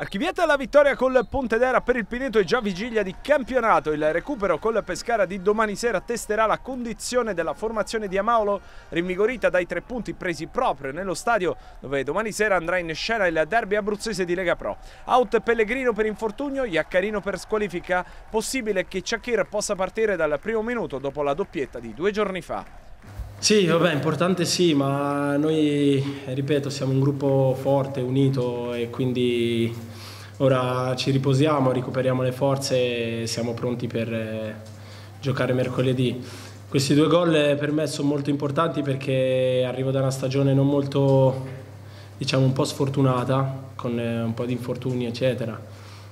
Archiviata la vittoria col Pontedera per il Pineto e già vigilia di campionato. Il recupero col Pescara di domani sera testerà la condizione della formazione di Amaolo, rinvigorita dai tre punti presi proprio nello stadio dove domani sera andrà in scena il derby abruzzese di Lega Pro. Out Pellegrino per infortunio, Iaccarino per squalifica. Possibile che Chakir possa partire dal primo minuto dopo la doppietta di due giorni fa. Sì, vabbè, importante sì, ma noi, ripeto, siamo un gruppo forte, unito e quindi ora ci riposiamo, recuperiamo le forze e siamo pronti per eh, giocare mercoledì. Questi due gol per me sono molto importanti perché arrivo da una stagione non molto, diciamo, un po' sfortunata, con eh, un po' di infortuni, eccetera,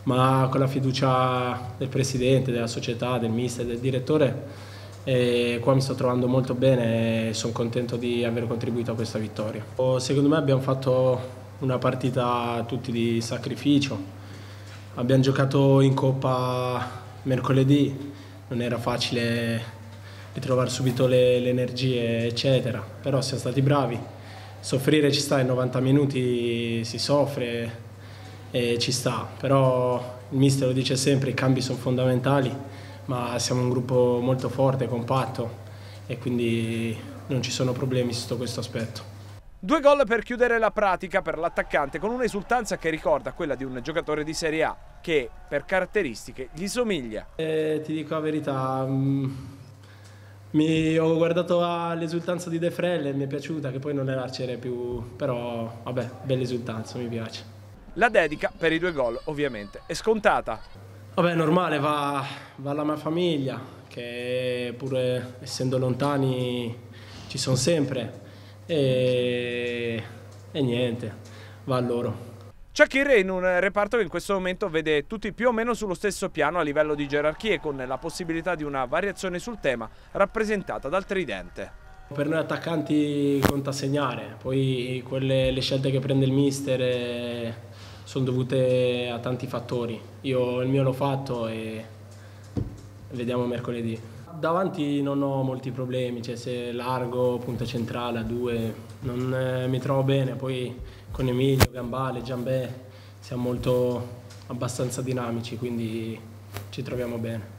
ma con la fiducia del presidente, della società, del mister, del direttore e qua mi sto trovando molto bene e sono contento di aver contribuito a questa vittoria. Secondo me abbiamo fatto una partita tutti di sacrificio, abbiamo giocato in Coppa mercoledì, non era facile ritrovare subito le, le energie eccetera, però siamo stati bravi, soffrire ci sta in 90 minuti, si soffre e ci sta, però il mister lo dice sempre, i cambi sono fondamentali ma siamo un gruppo molto forte, compatto e quindi non ci sono problemi sotto questo aspetto. Due gol per chiudere la pratica per l'attaccante con un'esultanza che ricorda quella di un giocatore di Serie A che per caratteristiche gli somiglia. Eh, ti dico la verità, mm, mi ho guardato l'esultanza di De Frelle e mi è piaciuta che poi non è l'arciere più, però vabbè, bella esultanza, mi piace. La dedica per i due gol ovviamente è scontata. Vabbè, normale, va, va alla mia famiglia, che pur essendo lontani ci sono sempre. E, e niente, va a loro. Shakir è in un reparto che in questo momento vede tutti più o meno sullo stesso piano a livello di gerarchie con la possibilità di una variazione sul tema rappresentata dal tridente. Per noi attaccanti conta segnare, poi quelle, le scelte che prende il mister eh, sono dovute a tanti fattori. Io il mio l'ho fatto e vediamo mercoledì. Davanti non ho molti problemi, cioè se largo, punta centrale a due, non, eh, mi trovo bene, poi con Emilio, Gambale, Giambè siamo molto abbastanza dinamici, quindi ci troviamo bene.